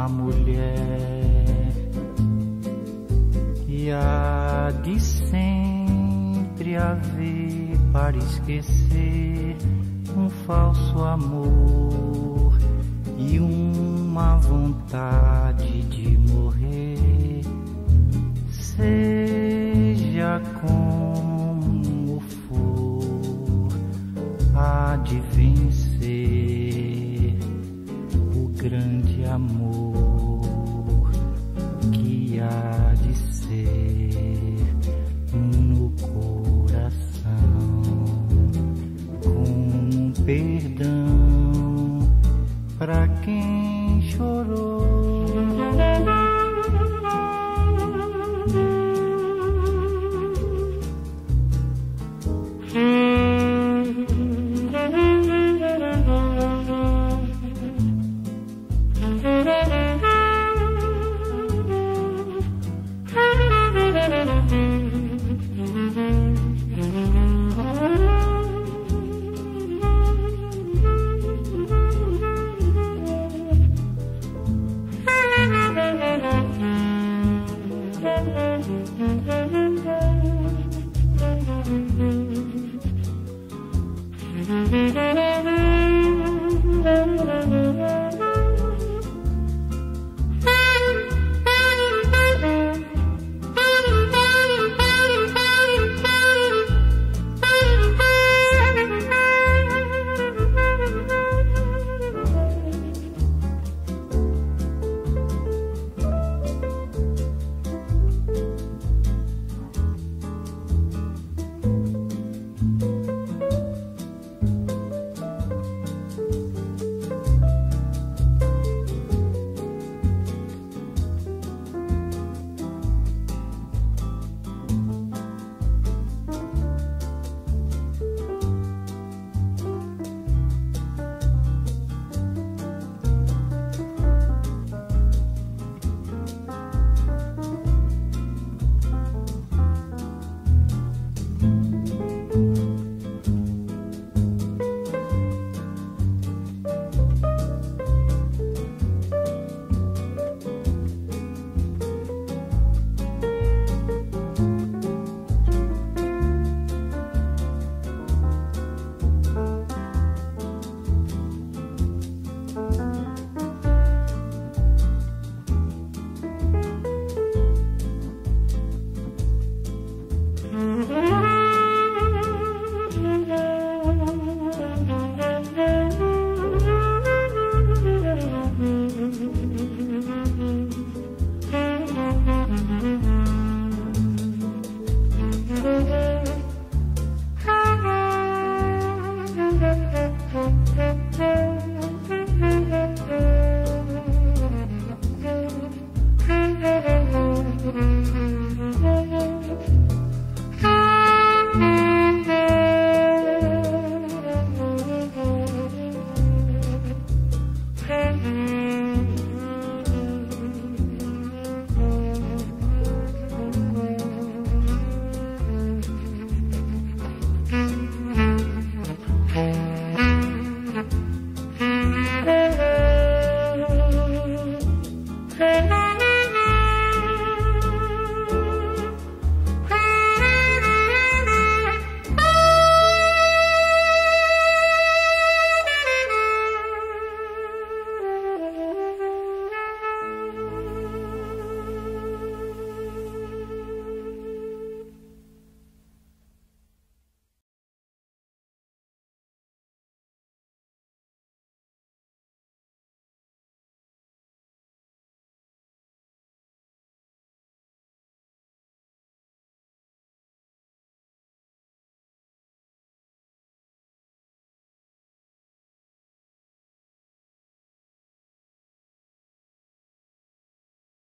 uma mulher e há de sempre haver para esquecer um falso amor e uma vontade de morrer. Seja como for, há de vencer o grande amor perdão para quem chorou. Mm-hmm.